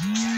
Yeah.